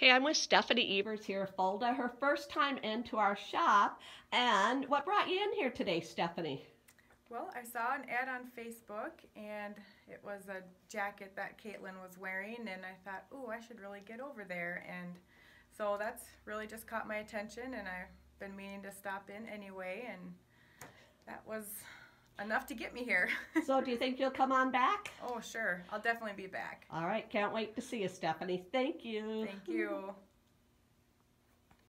Hey, I'm with Stephanie Evers here, Fulda, her first time into our shop. And what brought you in here today, Stephanie? Well, I saw an ad on Facebook and it was a jacket that Caitlin was wearing and I thought, oh, I should really get over there. And so that's really just caught my attention and I've been meaning to stop in anyway and that was enough to get me here. so do you think you'll come on back? Oh, sure. I'll definitely be back. All right. Can't wait to see you, Stephanie. Thank you. Thank you.